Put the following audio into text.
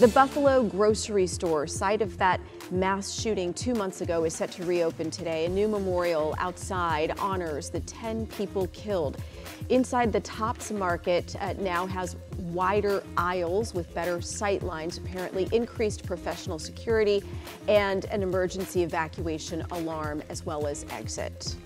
The Buffalo grocery store, site of that mass shooting two months ago, is set to reopen today. A new memorial outside honors the 10 people killed. Inside the Tops Market uh, now has wider aisles with better sight lines, apparently increased professional security, and an emergency evacuation alarm as well as exit.